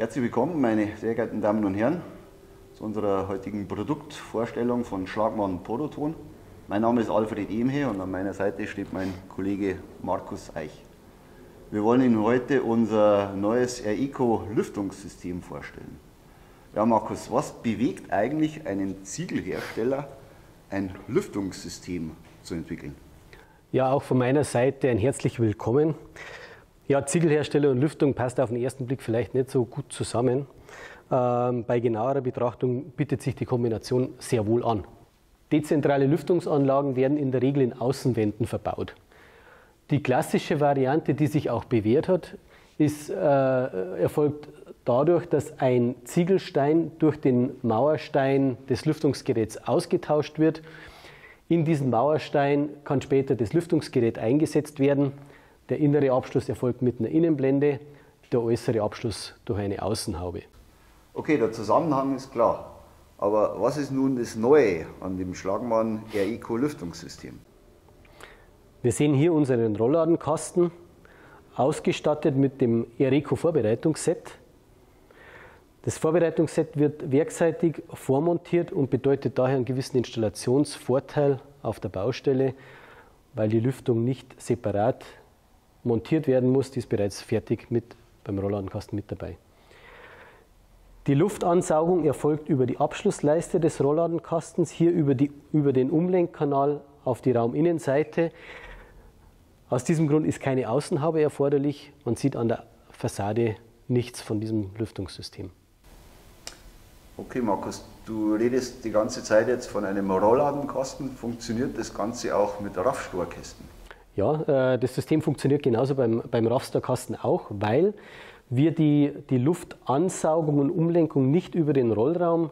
Herzlich willkommen, meine sehr geehrten Damen und Herren, zu unserer heutigen Produktvorstellung von Schlagmann Prototon. Mein Name ist Alfred Emhe und an meiner Seite steht mein Kollege Markus Eich. Wir wollen Ihnen heute unser neues AirEco Lüftungssystem vorstellen. Ja, Markus, was bewegt eigentlich einen Ziegelhersteller, ein Lüftungssystem zu entwickeln? Ja, auch von meiner Seite ein herzlich willkommen. Ja, Ziegelhersteller und Lüftung passt auf den ersten Blick vielleicht nicht so gut zusammen. Ähm, bei genauerer Betrachtung bietet sich die Kombination sehr wohl an. Dezentrale Lüftungsanlagen werden in der Regel in Außenwänden verbaut. Die klassische Variante, die sich auch bewährt hat, ist, äh, erfolgt dadurch, dass ein Ziegelstein durch den Mauerstein des Lüftungsgeräts ausgetauscht wird. In diesen Mauerstein kann später das Lüftungsgerät eingesetzt werden. Der innere Abschluss erfolgt mit einer Innenblende, der äußere Abschluss durch eine Außenhaube. Okay, der Zusammenhang ist klar. Aber was ist nun das Neue an dem Schlagmann RECO Lüftungssystem? Wir sehen hier unseren Rollladenkasten, ausgestattet mit dem RECO Vorbereitungsset. Das Vorbereitungsset wird werkseitig vormontiert und bedeutet daher einen gewissen Installationsvorteil auf der Baustelle, weil die Lüftung nicht separat montiert werden muss, die ist bereits fertig mit beim Rollladenkasten mit dabei. Die Luftansaugung erfolgt über die Abschlussleiste des Rollladenkastens, hier über, die, über den Umlenkkanal auf die Rauminnenseite. Aus diesem Grund ist keine Außenhaube erforderlich. Man sieht an der Fassade nichts von diesem Lüftungssystem. Okay, Markus, du redest die ganze Zeit jetzt von einem Rollladenkasten. Funktioniert das Ganze auch mit Raffstorkästen? Ja, äh, das System funktioniert genauso beim, beim Raster-Kasten auch, weil wir die, die Luftansaugung und Umlenkung nicht über den Rollraum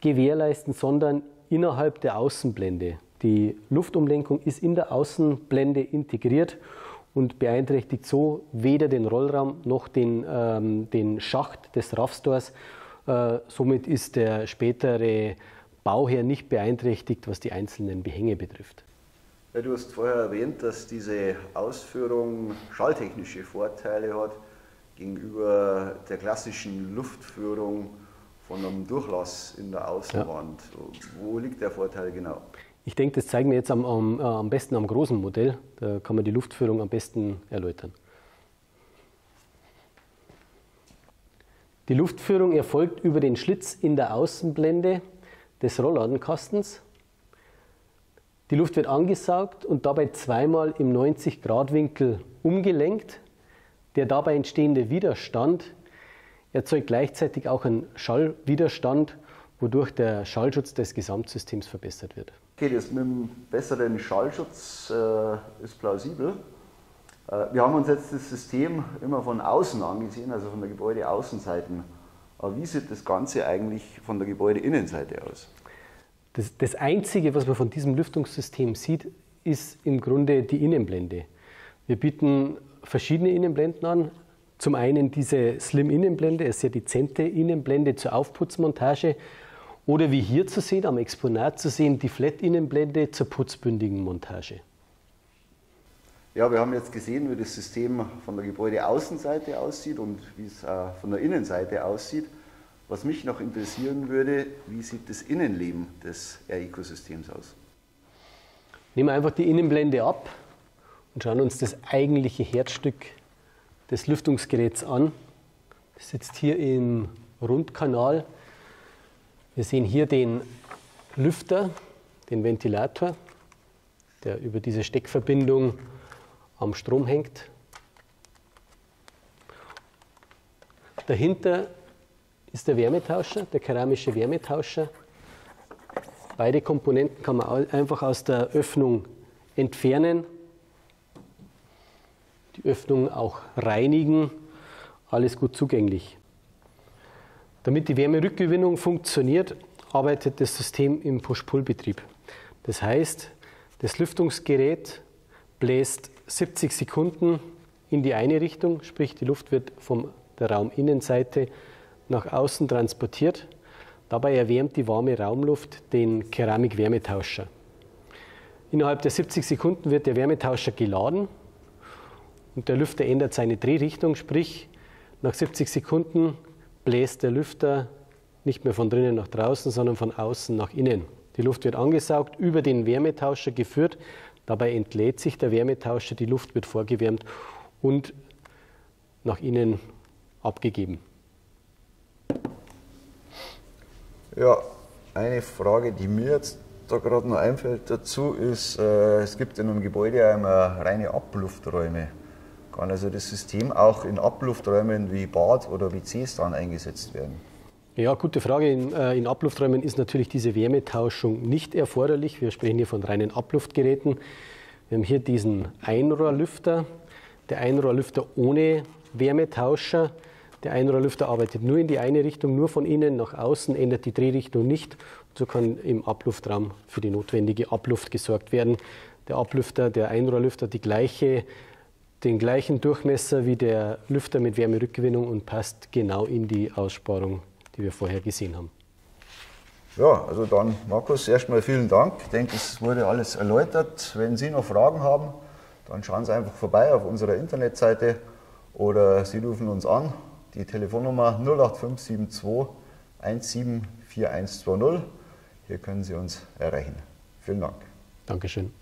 gewährleisten, sondern innerhalb der Außenblende. Die Luftumlenkung ist in der Außenblende integriert und beeinträchtigt so weder den Rollraum noch den, ähm, den Schacht des Raffstores. Äh, somit ist der spätere Bauherr nicht beeinträchtigt, was die einzelnen Behänge betrifft. Du hast vorher erwähnt, dass diese Ausführung schalltechnische Vorteile hat gegenüber der klassischen Luftführung von einem Durchlass in der Außenwand. Ja. Wo liegt der Vorteil genau? Ich denke, das zeigen wir jetzt am, am, äh, am besten am großen Modell. Da kann man die Luftführung am besten erläutern. Die Luftführung erfolgt über den Schlitz in der Außenblende des Rollladenkastens die Luft wird angesaugt und dabei zweimal im 90-Grad-Winkel umgelenkt. Der dabei entstehende Widerstand erzeugt gleichzeitig auch einen Schallwiderstand, wodurch der Schallschutz des Gesamtsystems verbessert wird. Okay, das mit dem besseren Schallschutz äh, ist plausibel. Äh, wir haben uns jetzt das System immer von außen angesehen, also von der Gebäudeaußenseite. Aber wie sieht das Ganze eigentlich von der Gebäudeinnenseite aus? Das, das Einzige, was man von diesem Lüftungssystem sieht, ist im Grunde die Innenblende. Wir bieten verschiedene Innenblenden an. Zum einen diese Slim-Innenblende, eine sehr dezente Innenblende zur Aufputzmontage. Oder wie hier zu sehen, am Exponat zu sehen, die Flat-Innenblende zur putzbündigen Montage. Ja, wir haben jetzt gesehen, wie das System von der Gebäudeaußenseite aussieht und wie es äh, von der Innenseite aussieht. Was mich noch interessieren würde, wie sieht das Innenleben des R-Ökosystems aus? Nehmen wir einfach die Innenblende ab und schauen uns das eigentliche Herzstück des Lüftungsgeräts an. Das sitzt hier im Rundkanal. Wir sehen hier den Lüfter, den Ventilator, der über diese Steckverbindung am Strom hängt. Dahinter ist der Wärmetauscher, der keramische Wärmetauscher. Beide Komponenten kann man einfach aus der Öffnung entfernen, die Öffnung auch reinigen, alles gut zugänglich. Damit die Wärmerückgewinnung funktioniert, arbeitet das System im Push-Pull-Betrieb. Das heißt, das Lüftungsgerät bläst 70 Sekunden in die eine Richtung, sprich die Luft wird von der Rauminnenseite nach außen transportiert. Dabei erwärmt die warme Raumluft den Keramik-Wärmetauscher. Innerhalb der 70 Sekunden wird der Wärmetauscher geladen und der Lüfter ändert seine Drehrichtung, sprich nach 70 Sekunden bläst der Lüfter nicht mehr von drinnen nach draußen, sondern von außen nach innen. Die Luft wird angesaugt, über den Wärmetauscher geführt. Dabei entlädt sich der Wärmetauscher, die Luft wird vorgewärmt und nach innen abgegeben. Ja, eine Frage, die mir jetzt da gerade noch einfällt dazu, ist, äh, es gibt in einem Gebäude immer reine Ablufträume. Kann also das System auch in Ablufträumen wie Bad oder WCs dann eingesetzt werden? Ja, gute Frage. In, äh, in, Ablufträumen ist natürlich diese Wärmetauschung nicht erforderlich. Wir sprechen hier von reinen Abluftgeräten. Wir haben hier diesen Einrohrlüfter. Der Einrohrlüfter ohne Wärmetauscher. Der Einrohrlüfter arbeitet nur in die eine Richtung, nur von innen nach außen, ändert die Drehrichtung nicht. So kann im Abluftraum für die notwendige Abluft gesorgt werden. Der Ablüfter, der Einrohrlüfter, die gleiche den gleichen Durchmesser wie der Lüfter mit Wärmerückgewinnung und passt genau in die Aussparung, die wir vorher gesehen haben. Ja, also dann Markus, erstmal vielen Dank. Ich denke, es wurde alles erläutert. Wenn Sie noch Fragen haben, dann schauen Sie einfach vorbei auf unserer Internetseite oder Sie rufen uns an. Die Telefonnummer 08572 174120. Hier können Sie uns erreichen. Vielen Dank. Dankeschön.